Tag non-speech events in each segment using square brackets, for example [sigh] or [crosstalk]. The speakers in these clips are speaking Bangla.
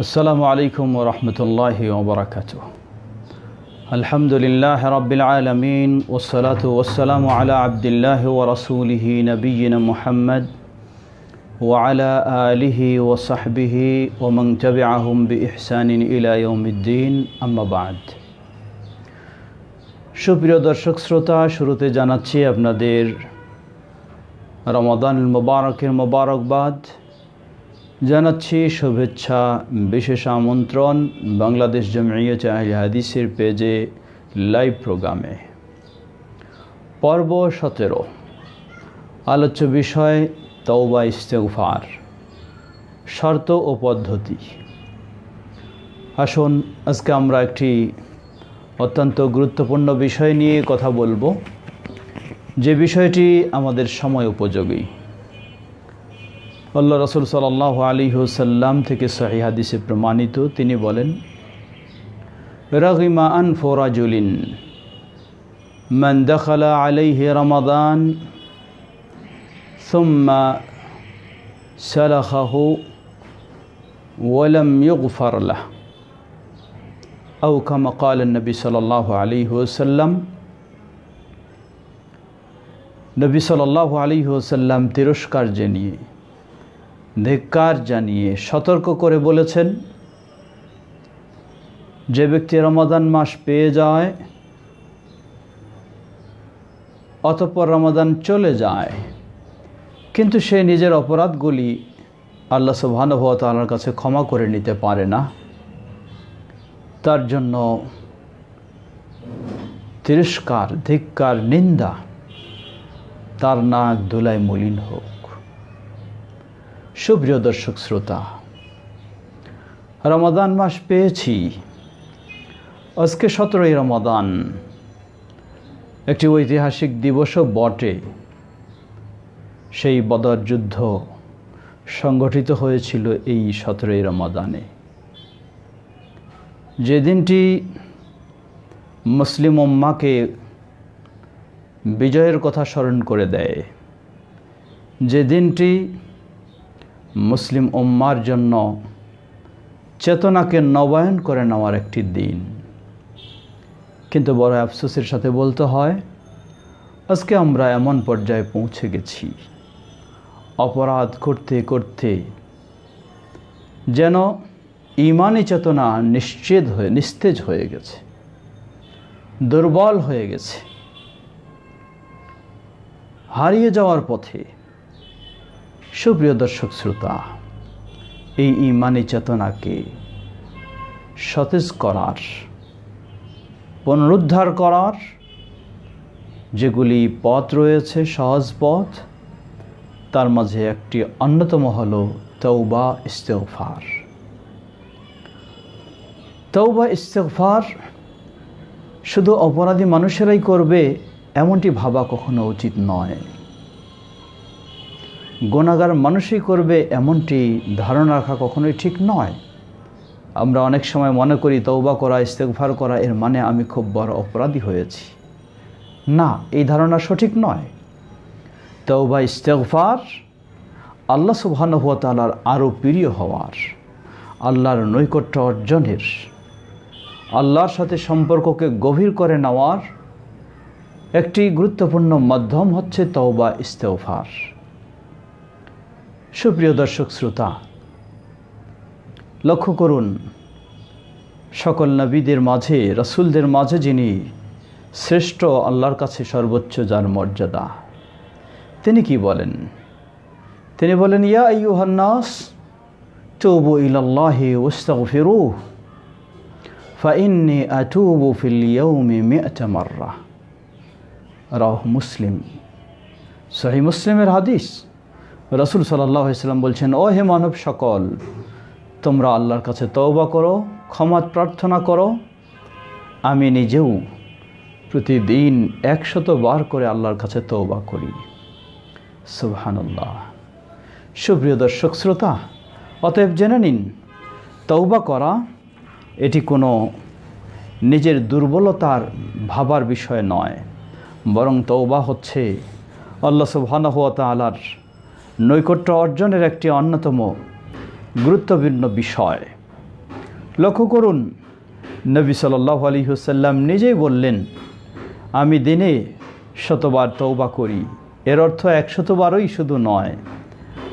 السلام عليكم ورحمة الله وبركاته الحمد لله رب العالمين والصلاة والسلام على عبد الله ورسوله نبينا محمد وعلى آله وصحبه ومن تبعهم بإحسان إلى يوم الدين أما بعد সুপ্রিয় দর্শক শ্রোতা শুরুতে জানাচ্ছি আপনাদের রমাদান মোবারকের মোবারকবাদ জানাচ্ছি শুভেচ্ছা, বিশেষ আমন্ত্রণ বাংলাদেশ জমিয়ত আহলে হাদিসের পেজে লাইভ প্রোগ্রামে। পর্ব সতেরো, আলোচ্য বিষয় তওবা ইস্তেগফার, শর্ত ও পদ্ধতি। আসুন, আজকে আমরা একটি অত্যন্ত গুরুত্বপূর্ণ বিষয় নিয়ে কথা বলব। যে বিষয়টি আমাদের সময় উপযোগী। আল্লাহ রসুল সাল্লাহ আলী হুসাল্লাম থেকে সহি হাদিসে প্রমাণিত তিনি বলেন রহিমা আন ফোরাজুলিন من دخل عليه رمضان ثم سلخه ولم يغفر له أو كما قال النبي صلى الله عليه وسلم নবী সাল্লাহ আলী ওসাল্লাম তিরস্কার জানিয়ে ধিক্কার জানিয়ে সতর্ক করে বলেছেন, যে ব্যক্তি রমাদান মাস পেয়ে যায়, অতঃপর রমাদান চলে যায়। কিন্তু সে নিজের অপরাধগুলি আল্লাহ সুবাহানুভতালার কাছে ক্ষমা করে নিতে পারে না। তার জন্য তিরস্কার, ধিক্কার, নিন্দা তার নাক দোলায় মলিন হোক। সুপ্রিয় দর্শক শ্রোতা, রমাদান মাস পেয়েছি। আজকে সতেরোই রমাদান। একটি ঐতিহাসিক দিবসও বটে। সেই বদর যুদ্ধ সংগঠিত হয়েছিল এই সতেরোই রমাদানে। যে দিনটি মুসলিম উম্মাকে বিজয়ের কথা স্মরণ করে দেয়, যে দিনটি মুসলিম উম্মার জন্য চেতনাকে নবায়ন করে নেওয়ার একটি দিন। কিন্তু বড় আফসোসের সাথে বলতে হয়, আজকে আমরা এমন পর্যায়ে পৌঁছে গেছি। অপরাধ করতে করতে যেন ইমানি চেতনা নিশ্চিত হয়ে, নিস্তেজ হয়ে গেছে, দুর্বল হয়ে গেছে। হারিয়ে যাওয়ার পথে সুপ্রিয় দর্শক শ্রোতা, এই ইমানি চেতনাকে সতেজ করার, পুনরুদ্ধার করার যেগুলি পথ রয়েছে, সহজ পথ, তার মাঝে একটি অন্যতম হল তৌবা ইস্তেফার তৌবা ইস্তেফার শুধু অপরাধী মানুষেরাই করবে, এমনটি ভাবা কখনো উচিত নয়। গোনাগার মানুষই করবে এমনটি ধারণা রাখা কখনোই ঠিক নয়। আমরা অনেক সময় মনে করি তৌবা করা ইস্তেকভার করা, এর মানে আমি খুব বড় অপরাধী হয়েছি। না, এই ধারণা সঠিক নয়। তৌবা ইস্তেকভার আল্লাহ সুবাহানুভতালার আরও প্রিয় হওয়ার, আল্লাহর নৈকট্য অর্জনের, আল্লাহর সাথে সম্পর্ককে গভীর করে নেওয়ার একটি গুরুত্বপূর্ণ মাধ্যম হচ্ছে তওবা ইস্তেফার সুপ্রিয় দর্শক শ্রোতা, লক্ষ্য করুন, সকল নবীদের মাঝে, রসুলদের মাঝে যিনি শ্রেষ্ঠ আল্লাহর কাছে সর্বোচ্চ যার মর্যাদা, তিনি কি বলেন? তিনি বলেন, ইয়া আইয়ুহান্নাস তৌবু ইলাল্লাহি ওয়াস্তাগফিরুহ ফাইন্নি আতুবু ফিল ইয়াউমি মিআতা মাররা। রাহ মুসলিম। সহি মুসলিমের হাদিস। রসুল সাল্লাহ ইসলাম বলছেন ও হে মানব সকল, তোমরা আল্লাহর কাছে তওবা করো, ক্ষমা প্রার্থনা করো। আমি নিজেও প্রতিদিন একশত বার করে আল্লাহর কাছে তওবা করি। সুবহানাল্লাহ। সুপ্রিয় দর্শক শ্রোতা, অতএব জেনে নিন, তওবা করা এটি কোনো নিজের দুর্বলতার ভাবার বিষয় নয়, বরং তৌবা হচ্ছে আল্লাহ সুবহানাহু ওয়া তাআলার নৈকট্য অর্জনের একটি অন্যতম গুরুত্বপূর্ণ বিষয়। লক্ষ্য করুন, নবী সাল্লাহ আলী হুসাল্লাম নিজেই বললেন, আমি দিনে শতবার তৌবা করি। এর অর্থ একশতবারই শুধু নয়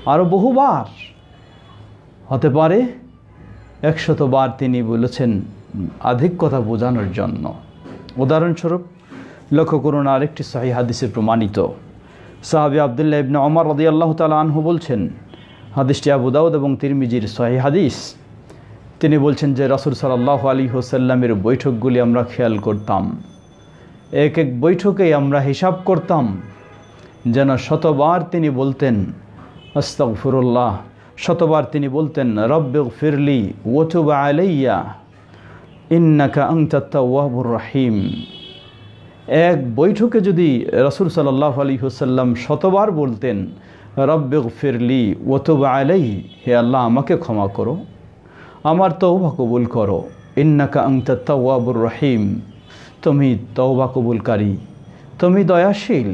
আরও বহুবার। হতে পারে একশতবার তিনি বলেছেন আধিক কথা বোঝানোর জন্য। উদাহরণস্বরূপ, লক্ষ্য করুন আরেকটি সাহি হাদিসে প্রমাণিত। সাহাবি আবদুল্লাহ ইবনে অমর রদি আল্লাহ তালা আনহু বলছেন, হাদিসটি আবু দাউদ এবং তিরমিজির সাহি হাদিস। তিনি বলছেন যে, রসুল সাল্লাহ আলী হোসাল্লামের বৈঠকগুলি আমরা খেয়াল করতাম। এক এক বৈঠকেই আমরা হিসাব করতাম, যেন শতবার তিনি বলতেন আস্তফুরুল্লাহ শতবার তিনি বলতেন রব্বে ফিরলি ওতুবা আলাইয়া, ইন্নাকা আংতাত্তাওয়াবুর রাহিম। এক বৈঠকে যদি রসুল সাল্লাহ আলী হুসাল্লাম শতবার বলতেন, রব্বে ফিরলি ওতুবা আলাই হে আল্লাহ, আমাকে ক্ষমা করো, আমার তৌবা কবুল করো। ইন্নাকা আংতাত্তাওয়াবুর রহিম তুমি তৌবা কবুলকারী, তুমি দয়াশীল।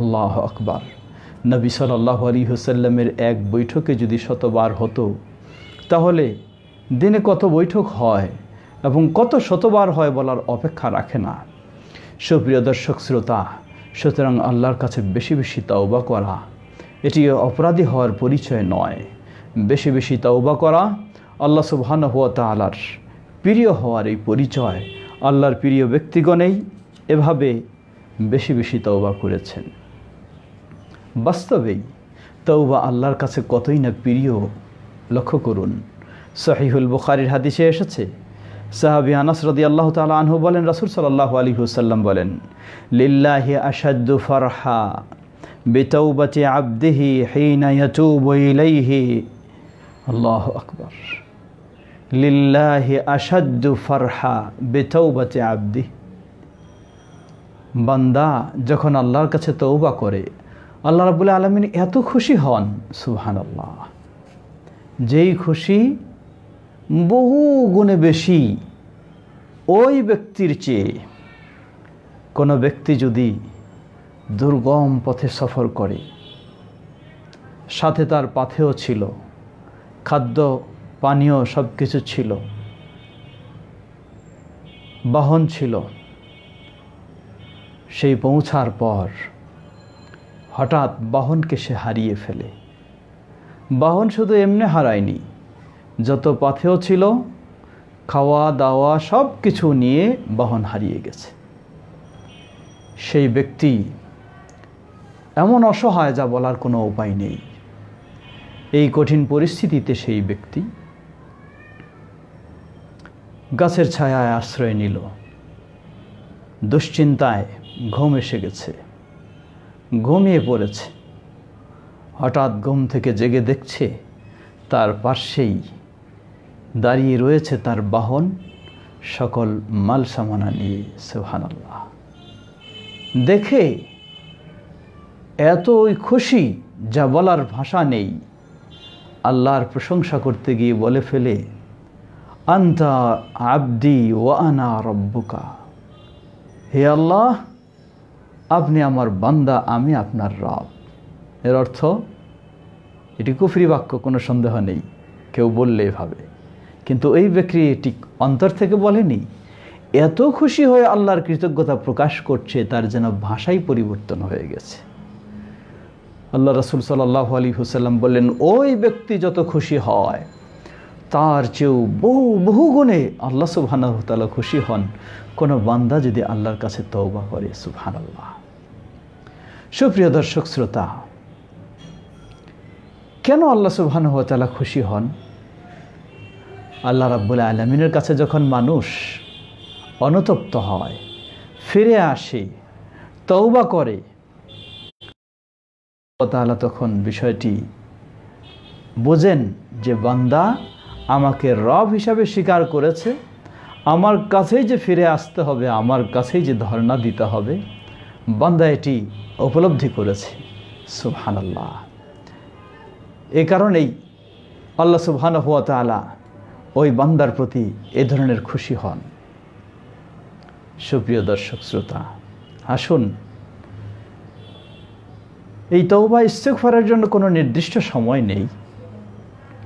আল্লাহ আকবার। নবী সাল্লাহ আলী হুসাল্লামের এক বৈঠকে যদি শতবার হতো, তাহলে দিনে কত বৈঠক হয় এবং কত শতবার হয় বলার অপেক্ষা রাখে না। সুপ্রিয় দর্শক শ্রোতা, সুতরাং আল্লাহর কাছে বেশি বেশি তাওবা করা, এটি অপরাধী হওয়ার পরিচয় নয়। বেশি বেশি তাওবা করা আল্লাহ সুবহান হুয়া তালার প্রিয় হওয়ার এই পরিচয় আল্লাহর প্রিয় ব্যক্তিগণেই এভাবে বেশি বেশি তওবা করেছেন। বাস্তবেই তৌবা আল্লাহর কাছে কতই না প্রিয়, লক্ষ্য করুন। সহিহুল বুখারির হাদিসে এসেছে সাহাবি আনাস রদি আল্লাহ তালা আনহু বলেন, রসুল সাল্লাহ আলী হুসাল্লাম বলেন, লিল্লাহি আসাদ্দু ফারহা বেতৌবাতি আবদিহি ইলাইহি। আল্লাহ আকবর। লিল্লাহি আসাদ্দু ফারহা বেতৌবাতি আবদি। বান্দা যখন আল্লাহর কাছে তৌবা করে, আল্লাহ রাবুল আলমিন এত খুশি হন সুহান আল্লাহ যেই খুশি বহু গুণে বেশি ওই ব্যক্তির চেয়ে কোনো ব্যক্তি যদি দুর্গম পথে সফর করে, সাথে তার পাথেও ছিল, খাদ্য, পানীয় সব কিছু ছিল, বাহন ছিল, সেই পৌঁছার পর হঠাৎ বাহনকে সে হারিয়ে ফেলে। বাহন শুধু এমনি হারায়নি যত পাথেও ছিল, খাওয়া দাওয়া সব কিছু নিয়ে বহন হারিয়ে গেছে। সেই ব্যক্তি এমন অসহায় যা বলার কোনো উপায় নেই। এই কঠিন পরিস্থিতিতে সেই ব্যক্তি গাছের ছায়ায় আশ্রয় নিল। দুশ্চিন্তায় ঘুম এসে গেছে। ঘুমিয়ে পড়েছে। হঠাৎ ঘুম থেকে জেগে দেখছে, তার পাশেই দাঁড়িয়ে রয়েছে তার বাহন, সকল মাল সামানা নিয়ে সোহানাল্লাহ দেখে এতই খুশি যা বলার ভাষা নেই। আল্লাহর প্রশংসা করতে গিয়ে বলে ফেলে, আন্তা আবদি ও আনা রব্বুকা। হে আল্লাহ, আপনি আমার বান্দা, আমি আপনার রব। এর অর্থ, এটি কুফরি বাক্য, কোনো সন্দেহ নেই। কেউ বললে এভাবে। কিন্তু এই ব্যক্তি এটি অন্তর থেকে বলেনি, এত খুশি হয়ে আল্লাহর কৃতজ্ঞতা প্রকাশ করছে, তার যেন ভাষাই পরিবর্তন হয়ে গেছে। আল্লাহ রসুল সাল্লাহ আলী হুসাল্লাম বললেন, ওই ব্যক্তি যত খুশি হয়, তার চেয়েও বহু বহু গুণে আল্লাহ সুবহানাহতালা খুশি হন। কোনো বান্দা যদি আল্লাহর কাছে তৌবা করে সুবহান আল্লাহ সুপ্রিয় দর্শক, শ্রোতা, কেন আল্লাহ সুবহানাহতালা খুশি হন? আল্লাহ রাব্বুল আলমিনের কাছে যখন মানুষ অনুতপ্ত হয়, ফিরে আসে তৌবা করে তাহলে তখন বিষয়টি বোঝেন যে বান্দা আমাকে রব হিসাবে স্বীকার করেছে, আমার কাছেই যে ফিরে আসতে হবে, আমার কাছেই যে ধর্ণা দিতে হবে, বান্দা এটি উপলব্ধি করেছে। সুবহান আল্লাহ এ কারণেই আল্লাহ সুবহান হুয়া তালা ওই বান্দার প্রতি এ ধরনের খুশি হন। সুপ্রিয় দর্শক, শ্রোতা, আসুন, এই তৌবা ইস্তেকফারের জন্য কোনো নির্দিষ্ট সময় নেই।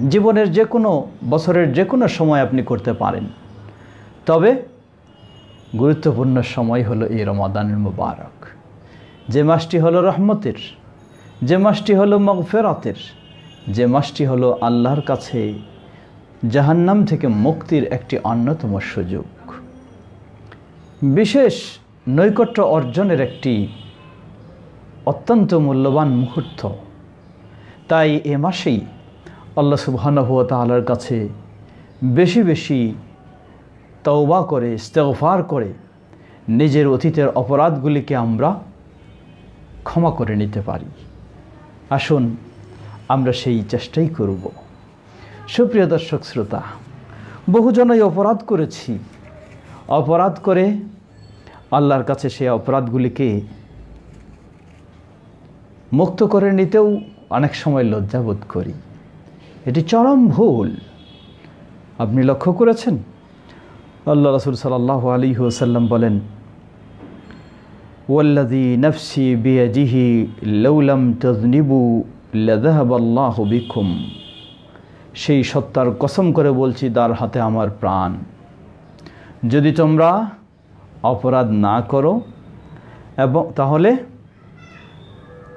জীবনের যে কোনো বছরের যে কোনো সময় আপনি করতে পারেন। তবে গুরুত্বপূর্ণ সময় হলো এই রমাদানের মুবারক। যে মাসটি হলো রহমতের, যে মাসটি হলো মগফেরাতের, যে মাসটি হলো আল্লাহর কাছে জাহান্নাম থেকে মুক্তির একটি অন্যতম সুযোগ। বিশেষ নৈকট্য অর্জনের একটি অত্যন্ত মূল্যবান মুহূর্ত। তাই এ মাসেই আল্লাহ সুবহানাহুয়া তাআলার কাছে বেশি বেশি তওবা করে, ইস্তেগফার করে নিজের অতীতের অপরাধগুলিকে আমরা ক্ষমা করে নিতে পারি। আসুন আমরা সেই চেষ্টাই করব। সুপ্রিয় দর্শক শ্রোতা, বহুজনই অপরাধ করেছি। অপরাধ করে আল্লাহর কাছে সেই অপরাধগুলিকে মুক্ত করে নিতেও অনেক সময় লজ্জাবোধ করি। এটি চরম ভুল। আপনি লক্ষ্য করেছেন? আল্লাহ রসুল সাল্লাহ আলী ওসাল্লাম বলেন ওয়াল্লাদি নফসি বিয়াজিহি লৌলাম তজনিবু লদাহব আল্লাহ বিকুম। সেই সত্তার কসম করে বলছি তার হাতে আমার প্রাণ। যদি তোমরা অপরাধ না করো, এবং তাহলে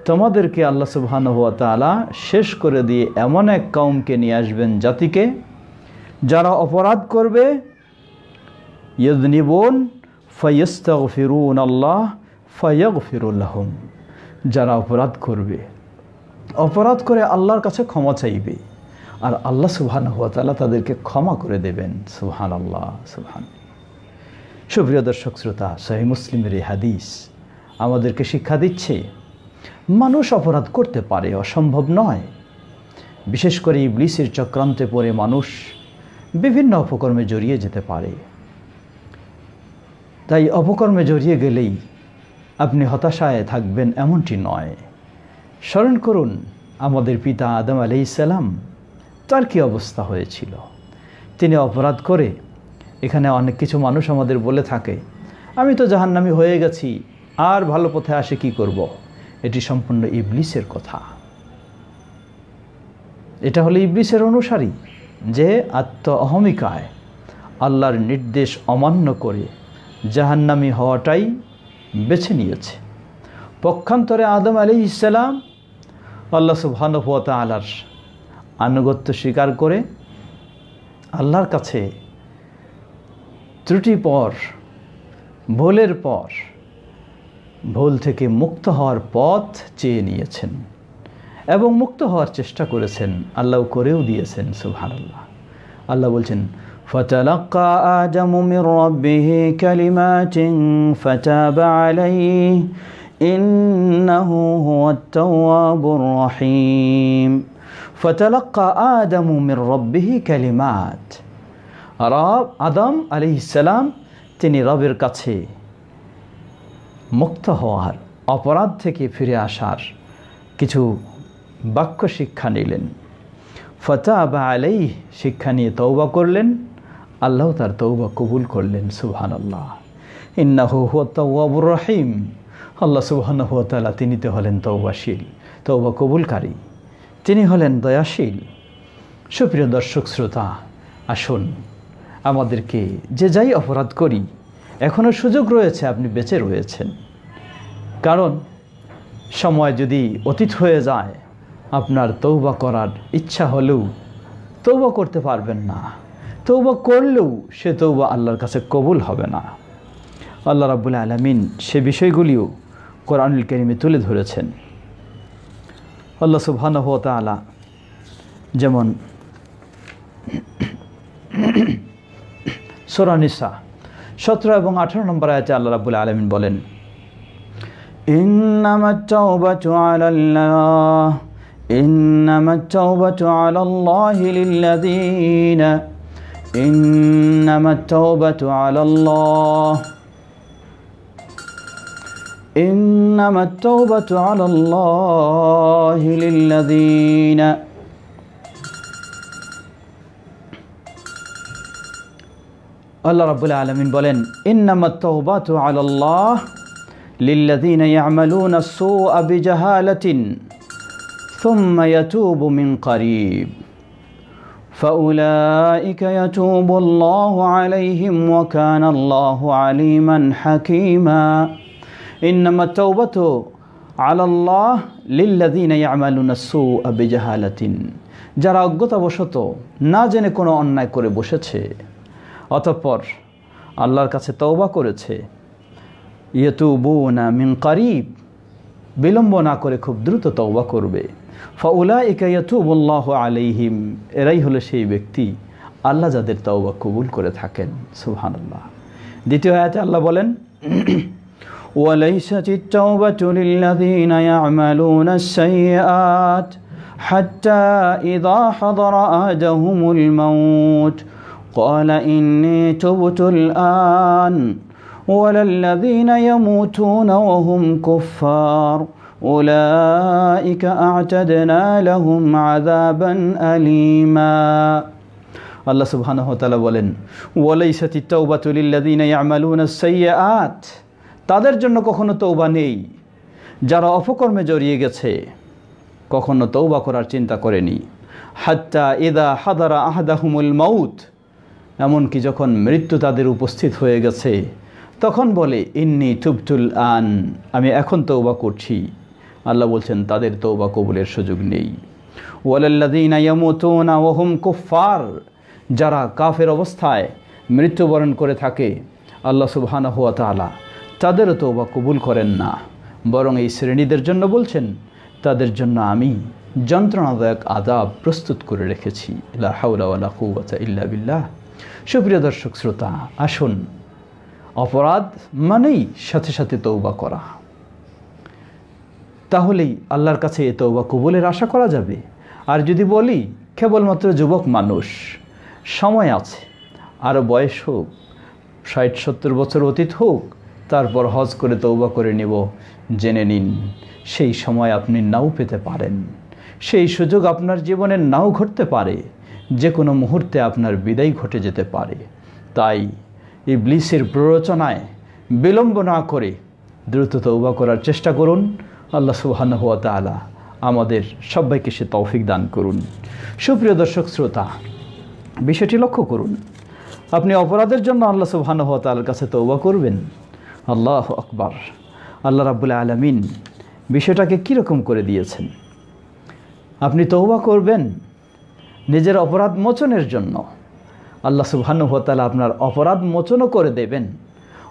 তোমাদেরকে আল্লাহ সুবহান হুয়া তালা শেষ করে দিয়ে এমন এক কৌমকে নিয়ে আসবেন জাতিকে, যারা অপরাধ করবে ইয়দনিবন ফয়স্তক ফিরুন আল্লাহ ফয়গ ফিরুল্লাহম যারা অপরাধ করবে, অপরাধ করে আল্লাহর কাছে ক্ষমা চাইবে। আর আল্লাহ সুবহান হুয়া তালা তাদেরকে ক্ষমা করে দেবেন। সুবহান আল্লাহ সুবহান। সুপ্রিয় দর্শক, শ্রোতা সহি মুসলিমের এই হাদিস আমাদেরকে শিক্ষা দিচ্ছে, মানুষ অপরাধ করতে পারে, অসম্ভব নয়। বিশেষ করে ইবলিসের চক্রান্তে পড়ে মানুষ বিভিন্ন অপকর্মে জড়িয়ে যেতে পারে। তাই অপকর্মে জড়িয়ে গেলেই আপনি হতাশায় থাকবেন এমনটি নয়। স্মরণ করুন, আমাদের পিতা আদম আলি ইসালাম তার কি অবস্থা হয়েছিল? তিনি অপরাধ করে এখানে অনেক কিছু মানুষ আমাদের বলে থাকে, আমি তো জাহান্নামি হয়ে গেছি, আর ভালো পথে আসে কি করব। এটি সম্পূর্ণ ইবলিসের কথা। এটা হলো ইবলিসের অনুসারী যে আত্ম অহমিকায় আল্লাহর নির্দেশ অমান্য করে জাহান্নামি হওয়াটাই বেছে নিয়েছে। পক্ষান্তরে আদম আলী ইসালাম আল্লাহ সুবহানুভত আলার আনুগত্য স্বীকার করে আল্লাহর কাছে ত্রুটি পর ভুলের পর ভুল থেকে মুক্ত হওয়ার পথ চেয়ে নিয়েছেন এবং মুক্ত হওয়ার চেষ্টা করেছেন আল্লাহ করেও দিয়েছেন সুবহান আল্লাহ আল্লাহ বলছেন فتلقى آدم من ربه كلمات فتاب عليه إنه هو التواب الرحيم রব আদম তিনি রবের কাছে মুক্ত হওয়ার, অপরাধ থেকে ফিরে আসার কিছু বাক্য শিক্ষা নিলেন। ফতা বা আলাই শিক্ষা নিয়ে তৌবা করলেন। আল্লাহ তার তৌবা কবুল করলেন সুবহান আল্লাহ ইন্নাহু রহিম। আল্লাহ সুবহান হুয়া তিনি তো হলেন তৌবাশীল তৌবা কবুলকারী। তিনি হলেন দয়াশীল। সুপ্রিয় দর্শক শ্রোতা, আসুন, আমাদেরকে যে যাই অপরাধ করি এখনও সুযোগ রয়েছে আপনি বেঁচে রয়েছেন। কারণ, সময় যদি অতীত হয়ে যায়, আপনার তৌবা করার ইচ্ছা হলেও তৌবা করতে পারবেন না। তৌবা করলেও সে তৌবা আল্লাহর কাছে কবুল হবে না। আল্লাহ রাবুল আলমিন সে বিষয়গুলিও কোরআনুল করিমে তুলে ধরেছেন। আল্লাহ সুবহান তালা যেমন সোরানিসা সতেরো এবং আঠারো নম্বর আয়াতে আল্লাহ রাবুল আলমিন বলেন إنما التوبة على الله إنما التوبة على الله للذين إنما التوبة على الله إنما التوبة على الله للذين আল্লাহ রাবুল আলমিন বলেন ইন্নামাত তওবাতু আলাল্লাহ লিল্লাযীনা ইয়ামালুনা السوء بجهالة ثم يتوب من قريب فأولئك يتوب الله عليهم وكان الله عليما حكيما ইন্নামা তৌবাত আলাল্লাহ লিল্লাদিন যারা অজ্ঞতাবশত না জেনে কোনো অন্যায় করে বসেছে, অতঃপর আল্লাহর কাছে তওবা করেছে। ইয়তুবুনা মিন করিব, বিলম্ব না করে খুব দ্রুত তওবা করবে। ফাউলা বল্লাহ আলাইহিম, এরাই হলো সেই ব্যক্তি আল্লাহ যাদের তওবা কবুল করে থাকেন, সুবহানাল্লাহ। দ্বিতীয় আয়াতে আল্লাহ বলেন وليست التوبة للذين يعملون السيئات حتى إذا حضر أحدهم الموت قال إني تبت الآن ولا الذين يموتون وهم كفار أولئك أعتدنا لهم عذابا أليما আল্লাহ সুবহানাহু ওয়া তাআলা বলেন ওয়ালাইসাতি তাওবাতু লিল্লাযিনা ইয়ামালুনা সাইয়্যাত তাদের জন্য কখনো তৌবা নেই। যারা অপকর্মে জড়িয়ে গেছে, কখনো তৌবা করার চিন্তা করেনি। হাত্তা ইদা হাদারা আহাদাহুমুল মাউত, এমনকি যখন মৃত্যু তাদের উপস্থিত হয়ে গেছে, তখন বলে, ইন্নি তুবতুল আন, আমি এখন তৌবা করছি। আল্লাহ বলছেন, তাদের তৌবা কবুলের সুযোগ নেই। ওয়ালাল্লাযীনা ইয়ামুতুনা ওয়া হুম কুফফার, যারা কাফের অবস্থায় মৃত্যুবরণ করে থাকে, আল্লাহ সুবহানাহু ওয়া তাআলা তাদেরও তৌবা কবুল করেন না। বরং এই শ্রেণীদের জন্য বলছেন, তাদের জন্য আমি যন্ত্রণাদায়ক আদাব প্রস্তুত করে রেখেছি। লা হাওলা ওয়ালা কুওয়াতা ইল্লা বিল্লাহ। সুপ্রিয় দর্শক শ্রোতা, আসুন। অপরাধ মানেই সাথে সাথে তৌবা করা। তাহলেই আল্লাহর কাছে এ তৌবা কবুলের আশা করা যাবে। আর যদি বলি, কেবলমাত্র যুবক মানুষ, সময় আছে আরও বয়স হোক, ষাট সত্তর বছর অতীত হোক তারপর হজ করে তৌবা করে নেব, জেনে নিন, সেই সময় আপনি নাও পেতে পারেন। সেই সুযোগ আপনার জীবনে নাও ঘটতে পারে যে কোনো মুহূর্তে আপনার বিদায় ঘটে যেতে পারে। তাই ইবলিসের প্ররোচনায় বিলম্ব না করে দ্রুত তৌবা করার চেষ্টা করুন। আল্লাহ সুবহান হুয়া তালা আমাদের সবাইকে সে তৌফিক দান করুন। সুপ্রিয় দর্শক শ্রোতা, বিষয়টি লক্ষ্য করুন। আপনি অপরাধের জন্য আল্লাহ সুবহান হুয়া তালার কাছে তৌবা করবেন? আল্লাহ আকবার। আল্লাহ রাবুল আলমিন বিষয়টাকে কীরকম করে দিয়েছেন? আপনি তৌবা করবেন নিজের অপরাধ মোচনের জন্য। আল্লাহ সুবহানু হতালা আপনার অপরাধ মোচনও করে দেবেন।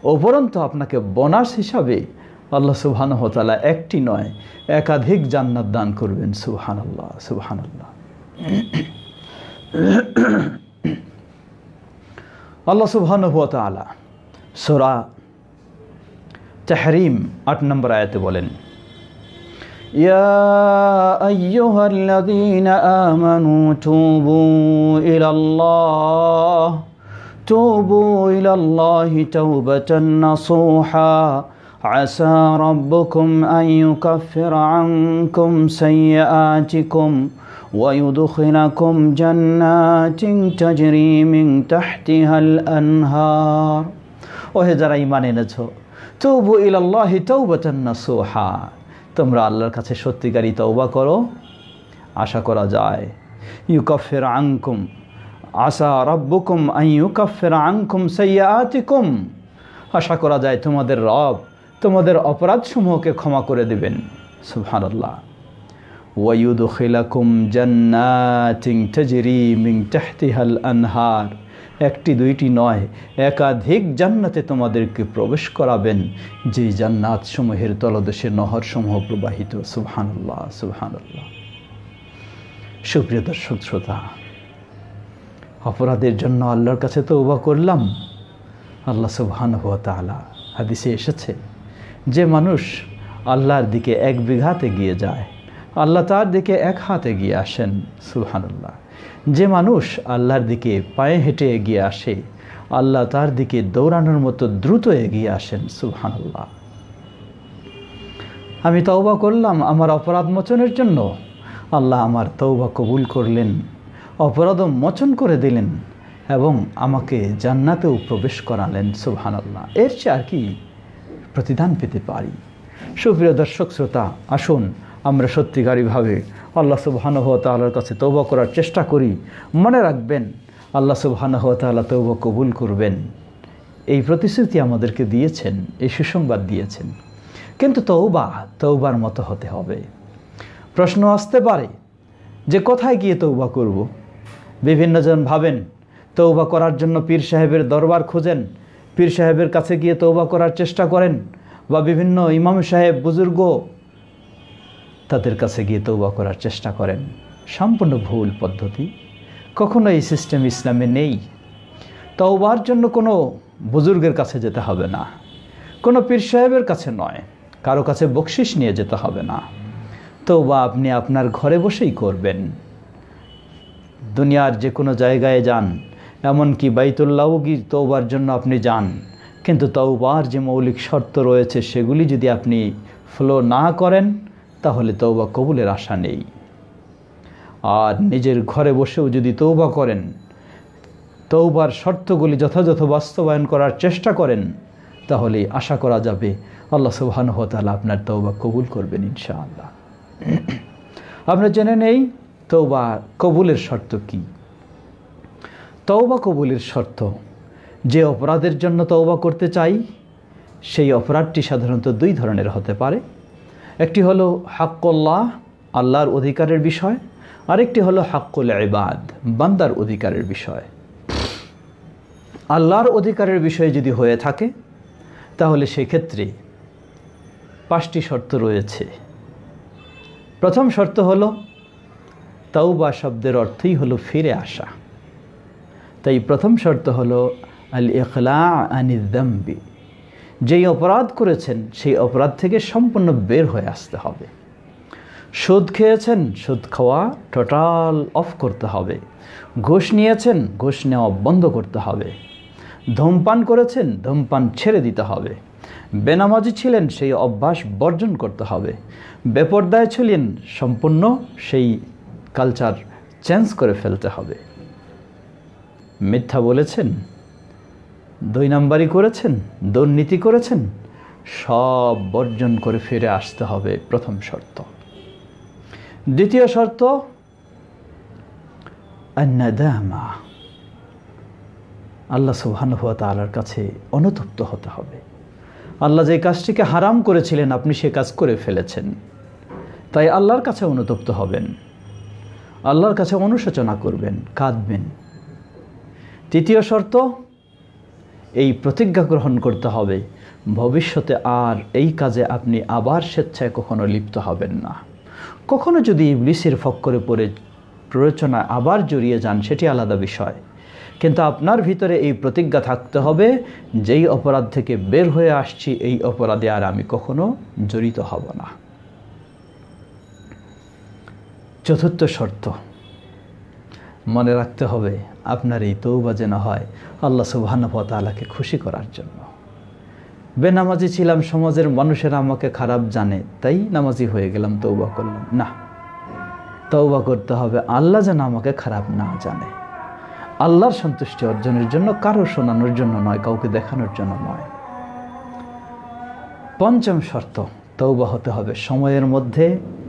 উপরন্ত আপনাকে বোনাস হিসাবে আল্লাহ সুবহান হতালা একটি নয়, একাধিক জান্নাত দান করবেন। সুবহান আল্লাহ সুবহান আল্লাহ আল্লাহ সুবহান হতালা সোরা তাহরিম আট নম্বর আয়াতে বলেন يا أيها الذين آمنوا توبوا إلى الله توبوا إلى الله توبة نصوحا عسى ربكم أن يكفر عنكم سيئاتكم ويدخلكم جنات تجري من تحتها الأنهار ওহে যারা ইমান এনেছ তৌবু ইলাল্লাহি তাওবাতান নাসুহা। তোমরা আল্লাহর কাছে সত্যিকারই তৌবা করো, আশা করা যায়। ইউকফের আংকুম আশা রব্বুকুম আই ইউকফের আংকুম সৈয়াতিকুম আশা করা যায় তোমাদের রব তোমাদের অপরাধসমূহকে ক্ষমা করে দেবেন। সুবহানাল্লাহ। ওয়ায়ুদখিলাকুম জান্নাতিন তাজরি মিন তাহতিহাল আনহার। একটি, দুইটি নয়, একাধিক জান্নাতে তোমাদেরকে প্রবেশ করাবেন। যে জান্নাত সমূহের তলদেশে নহর সমূহ প্রবাহিত। সুবহানাল্লাহ সুবহানাল্লাহ। সুপ্রিয় দর্শক, শ্রোতা, অপরাধের জন্য আল্লাহর কাছে তো ওবা করলাম। আল্লাহ সুবহান হুয়া তালা হাদিসে এসেছে, যে মানুষ আল্লাহর দিকে এক বিঘাতে গিয়ে যায়, আল্লাহ তার দিকে এক হাতে গিয়ে আসেন। সুবহানাল্লাহ। যে মানুষ আল্লাহর দিকে পায়ে হেঁটে এগিয়ে আসে, আল্লাহ তার দিকে দৌড়ানোর মতো দ্রুত এগিয়ে আসেন, সুবহানাল্লাহ। আমি তৌবা করলাম আমার অপরাধ মোচনের জন্য। আল্লাহ আমার তৌবা কবুল করলেন, অপরাধ মোচন করে দিলেন এবং আমাকে জান্নাতেও প্রবেশ করালেন, সুবহানাল্লাহ। এর চেয়ে আর কি প্রতিদান পেতে পারি। সুপ্রিয় দর্শক, শ্রোতা, আসুন আমরা সত্যিকারীভাবে আল্লাহ সুবহানহ তাআলার কাছে তৌবা করার চেষ্টা করি। মনে রাখবেন, আল্লাহ সুবহানহ তাআলা তৌবা কবুল করবেন। এই প্রতিশ্রুতি আমাদেরকে দিয়েছেন, এই সুসংবাদ দিয়েছেন। কিন্তু তৌবা তৌবার মতো হতে হবে। প্রশ্ন আসতে পারে, যে কোথায় গিয়ে তৌবা করব। বিভিন্নজন ভাবেন তৌবা করার জন্য পীর সাহেবের দরবার খোঁজেন, পীর সাহেবের কাছে গিয়ে তৌবা করার চেষ্টা করেন, বা বিভিন্ন ইমাম সাহেব, বুজুর্গ তাদের কাছে গিয়ে তৌবা করার চেষ্টা করেন। সম্পূর্ণ ভুল পদ্ধতি। কখনো এই সিস্টেম ইসলামে নেই। তওবার জন্য কোনো বুজুর্গের কাছে যেতে হবে না। কোনো পীর সাহেবের কাছে নয়। কারও কাছে বকশিস নিয়ে যেতে হবে না। তৌবা আপনি আপনার ঘরে বসেই করবেন। দুনিয়ার যে কোনো জায়গায় যান। এমনকি বাইতুল্লাহ কি তৌবার জন্য আপনি যান। কিন্তু তৌবার যে মৌলিক শর্ত রয়েছে, সেগুলি যদি আপনি ফলো না করেন তাহলে তৌবা কবুলের আশা নেই। আর নিজের ঘরে বসেও যদি তৌবা করেন তৌবার শর্তগুলি যথাযথ বাস্তবায়ন করার চেষ্টা করেন, তাহলে আশা করা যাবে আল্লাহ সুবাহানুহতালা আপনার তৌবা কবুল করবেন ইনশাআল্লাহ। [clears throat] আমরা জেনে নেই তৌবা কবুলের শর্ত কি? তৌবা কবুলের শর্ত, যে অপরাধের জন্য তৌবা করতে চাই, সেই অপরাধটি সাধারণত দুই ধরনের হতে পারে। একটি হলো হাক্কল্লাহ, আল্লাহর অধিকারের বিষয়, আরেকটি হলো হাক্কুল ইবাদ, বান্দার অধিকারের বিষয়। আল্লাহর অধিকারের বিষয়ে যদি হয়ে থাকে, তাহলে সেক্ষেত্রে পাঁচটি শর্ত রয়েছে। প্রথম শর্ত হলো, তাওবা শব্দের অর্থই হলো ফিরে আসা। তাই প্রথম শর্ত হলো আল ইখলা আনিদ্দাম্বি যেই অপরাধ করেছেন, সেই অপরাধ থেকে সম্পূর্ণ বের হয়ে আসতে হবে। সুদ খেয়েছেন, সুদ খাওয়া টোটাল অফ করতে হবে। ঘুষ নিয়েছেন, ঘুষ নেওয়া বন্ধ করতে হবে। ধূমপান করেছেন, ধূমপান ছেড়ে দিতে হবে। বেনামাজি ছিলেন, সেই অভ্যাস বর্জন করতে হবে। বেপর্দায় ছিলেন, সম্পূর্ণ সেই কালচার চেঞ্জ করে ফেলতে হবে। মিথ্যা বলেছেন দুই নাম্বারই করেছেন, দুর্নীতি করেছেন, সব বর্জন করে ফিরে আসতে হবে প্রথম শর্ত। দ্বিতীয় শর্ত, আন্নাদামা। আল্লাহ সুবহানুয়া তালার কাছে অনুতপ্ত হতে হবে। আল্লাহ যে কাজটিকে হারাম করেছিলেন, আপনি সে কাজ করে ফেলেছেন। তাই আল্লাহর কাছে অনুতপ্ত হবেন। আল্লাহর কাছে অনুশোচনা করবেন, কাঁদবেন। তৃতীয় শর্ত এই প্রতিজ্ঞা গ্রহণ করতে হবে। ভবিষ্যতে আর এই কাজে আপনি আবার স্বেচ্ছায় কখনো লিপ্ত হবেন না। কখনো যদি ইবলিসের ফক্করে পড়ে প্ররোচনা আবার জড়িয়ে যান, সেটি আলাদা বিষয়। কিন্তু আপনার ভিতরে এই প্রতিজ্ঞা থাকতে হবে, যেই অপরাধ থেকে বের হয়ে আসছি, এই অপরাধে আর আমি কখনো জড়িত হব না। চতুর্থ শর্ত, মনে রাখতে হবে আপনার এই তৌবা যেন হয়, আল্লাহ সুবাহানতালাকে খুশি করার জন্য। বেনামাজি ছিলাম, সমাজের মানুষেরা আমাকে খারাপ জানে, তাই নামাজি হয়ে গেলাম তৌবা করলাম। না তৌবা করতে হবে, আল্লাহ যেন আমাকে খারাপ না জানে। আল্লাহর সন্তুষ্টি অর্জনের জন্য কারও শোনানোর জন্য নয়, কাউকে দেখানোর জন্য নয়। পঞ্চম শর্ত তৌবা হতে হবে। সময়ের মধ্যে,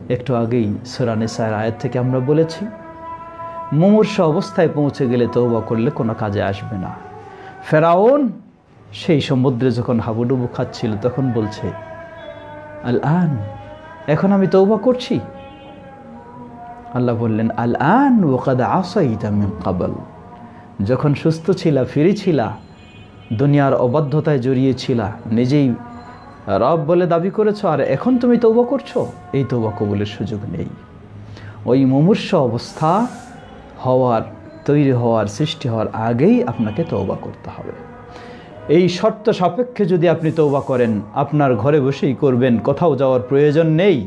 একটু আগেই সুরানে সায়ের আয়ের থেকে আমরা বলেছি মুমূর্ষ অবস্থায় পৌঁছে গেলে তৌবা করলে কোনো কাজে আসবে না। ফেরাউন সেই সমুদ্রে যখন হাবুডুবু খাচ্ছিল, তখন বলছে আল আন এখন আমি তৌবা করছি? আল্লাহ বললেন আল আন ওকাদা আসাইতা মিন কাবল যখন সুস্থ ছিলা, ফিরেছিলা, দুনিয়ার অবাধ্যতায় জড়িয়েছিলা, নিজেই রব বলে দাবি করেছ, আর এখন তুমি তৌবা করছ? এই তৌবা কবুলের সুযোগ নেই। ওই মুমূর্ষ অবস্থা হওয়ার, তৈরি হওয়ার, সৃষ্টি হওয়ার আগেই আপনাকে তৌবা করতে হবে। এই শর্ত সাপেক্ষে যদি আপনি তৌবা করেন, আপনার ঘরে বসেই করবেন, কোথাও যাওয়ার প্রয়োজন নেই।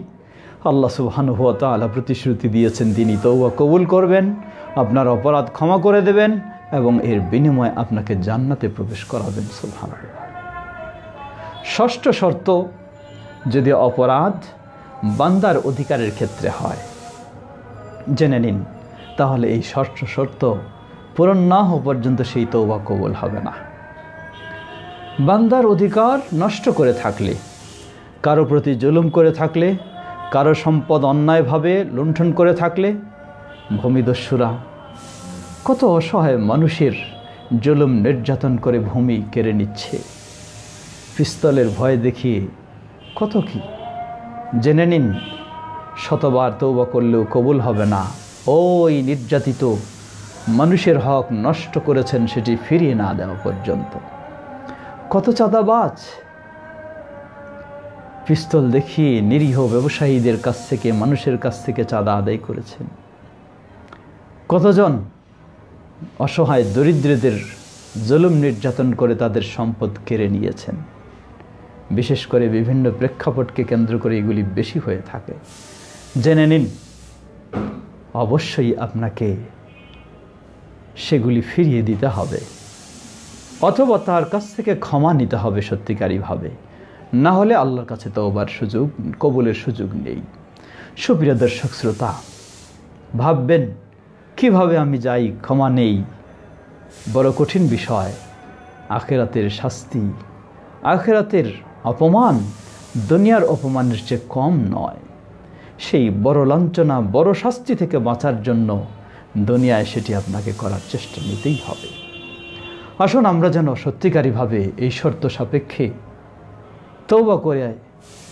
আল্লাহ সুবহানুহুয়া তালা প্রতিশ্রুতি দিয়েছেন, তিনি তৌবা কবুল করবেন, আপনার অপরাধ ক্ষমা করে দেবেন এবং এর বিনিময়ে আপনাকে জান্নাতে প্রবেশ করাবেন সুবহান ষষ্ঠ শর্ত, যদি অপরাধ বান্দার অধিকারের ক্ষেত্রে হয়, জেনে নিন। তাহলে এই ষষ্ঠ শর্ত পূরণ না হওয়া পর্যন্ত সেই তৌবা কবুল হবে না। বান্দার অধিকার নষ্ট করে থাকলে, কারও প্রতি জুলুম করে থাকলে, কারও সম্পদ অন্যায়ভাবে লুণ্ঠন করে থাকলে, ভূমিদস্যুরা, কত অসহায় মানুষের জুলুম নির্যাতন করে ভূমি কেড়ে নিচ্ছে। পিস্তলের ভয় দেখিয়ে কত কি? জেনে নিন, শতবার তৌবা করলেও কবুল হবে না। ওই নির্যাতিত মানুষের হক নষ্ট করেছেন সেটি ফিরিয়ে না দেওয়া পর্যন্ত। কত চাঁদাবাজ? পিস্তল দেখিয়ে নিরীহ ব্যবসায়ীদের কাছ থেকে, মানুষের কাছ থেকে চাঁদা আদায় করেছেন। কতজন অসহায় দরিদ্রদের জুলুম নির্যাতন করে তাদের সম্পদ কেড়ে নিয়েছেন? বিশেষ করে বিভিন্ন প্রেক্ষাপটকে কেন্দ্র করে এগুলি বেশি হয়ে থাকে। জেনে নিন অবশ্যই আপনাকে সেগুলি ফিরিয়ে দিতে হবে। অথবা তার কাছ থেকে ক্ষমা নিতে হবে সত্যিকারীভাবে না হলে আল্লাহর কাছে তওবার সুযোগ, কবুলের সুযোগ নেই। সুপ্রিয় দর্শক শ্রোতা, ভাববেন, কীভাবে আমি যাই, ক্ষমা নেই? বড় কঠিন বিষয়। আখেরাতের শাস্তি, আখেরাতের অপমান দুনিয়ার অপমানের চেয়ে কম নয়। সেই বড় লাঞ্ছনা, বড় শাস্তি থেকে বাঁচার জন্য দুনিয়ায় সেটি আপনাকে করার চেষ্টা নিতেই হবে। আসুন আমরা যেন সত্যিকারীভাবে এই শর্ত সাপেক্ষে তৌবা করে